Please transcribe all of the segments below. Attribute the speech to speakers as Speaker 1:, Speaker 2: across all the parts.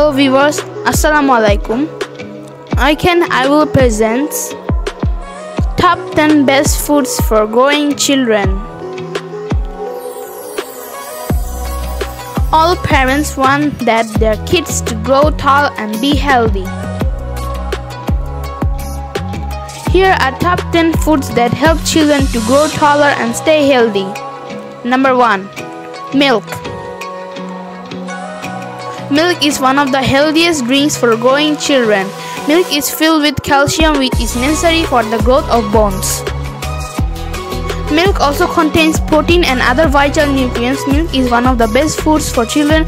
Speaker 1: Hello viewers, Assalamu alaikum. I can I will present top 10 best foods for growing children. All parents want that their kids to grow tall and be healthy. Here are top 10 foods that help children to grow taller and stay healthy. Number 1. Milk. Milk is one of the healthiest drinks for growing children. Milk is filled with calcium which is necessary for the growth of bones. Milk also contains protein and other vital nutrients. Milk is one of the best foods for children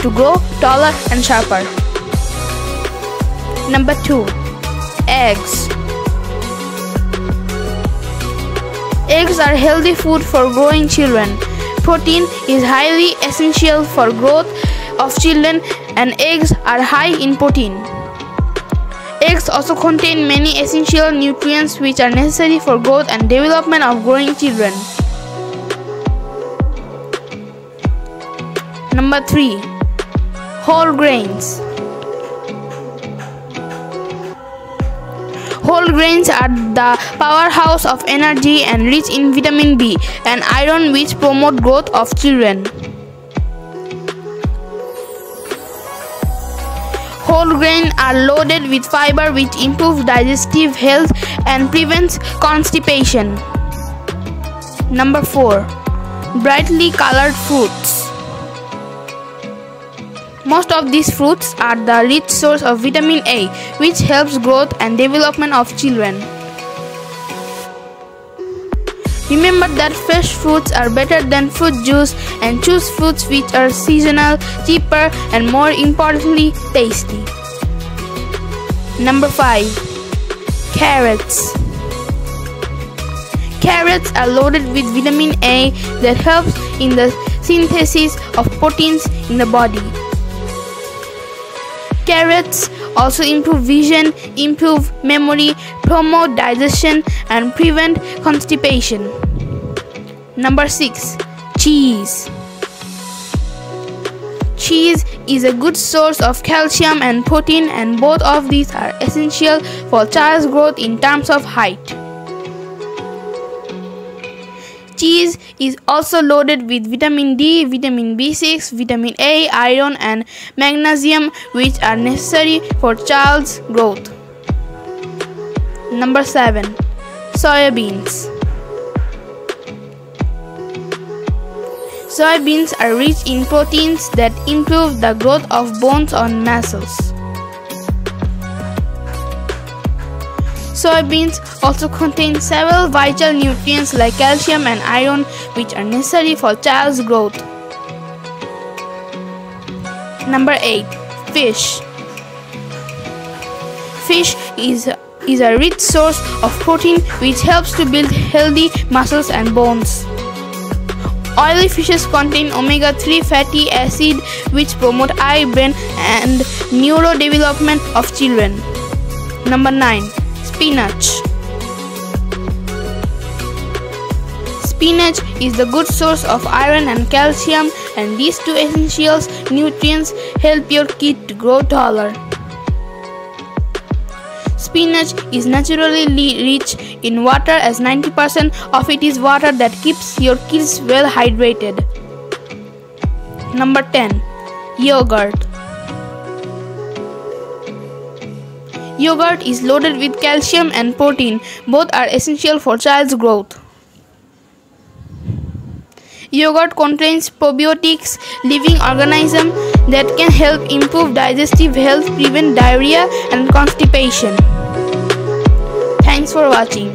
Speaker 1: to grow taller and sharper. Number 2. Eggs. Eggs are healthy food for growing children. Protein is highly essential for growth of children and eggs are high in protein. Eggs also contain many essential nutrients which are necessary for growth and development of growing children. Number 3. Whole grains. Whole grains are the powerhouse of energy and rich in vitamin B and iron which promote growth of children. Whole grains are loaded with fiber which improves digestive health and prevents constipation. Number 4. Brightly colored fruits. Most of these fruits are the rich source of vitamin A which helps growth and development of children. Remember that fresh fruits are better than fruit juice and choose fruits which are seasonal, cheaper and more importantly tasty. Number 5. Carrots. Carrots are loaded with vitamin A that helps in the synthesis of proteins in the body. Carrots also improve vision, improve memory, promote digestion, and prevent constipation. Number 6. Cheese. Cheese is a good source of calcium and protein, and both of these are essential for child's growth in terms of height. Cheese is also loaded with vitamin D, vitamin B6, vitamin A, iron, and magnesium, which are necessary for child's growth. Number 7. Soybeans. Soybeans are rich in proteins that improve the growth of bones and muscles. Soybeans also contain several vital nutrients like calcium and iron which are necessary for child's growth. Number 8. Fish. Fish is, is a rich source of protein which helps to build healthy muscles and bones. Oily fishes contain omega-3 fatty acid which promote eye, brain and neurodevelopment of children. Number 9 Spinach Spinach is the good source of iron and calcium and these two essential nutrients help your kid to grow taller. Spinach is naturally rich in water as 90% of it is water that keeps your kids well hydrated. Number 10. Yogurt Yogurt is loaded with calcium and protein. Both are essential for child's growth. Yogurt contains probiotics, living organisms that can help improve digestive health, prevent diarrhea and constipation. Thanks for watching.